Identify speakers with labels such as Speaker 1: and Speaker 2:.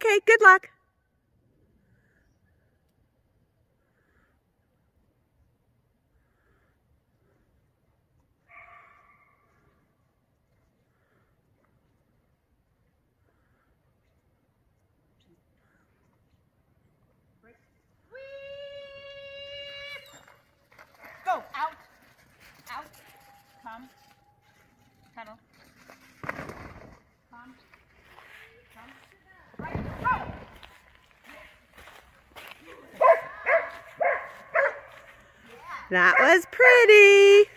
Speaker 1: Okay, good luck.
Speaker 2: Go, out, out, come, tunnel, come, come, right, go!
Speaker 1: That was pretty.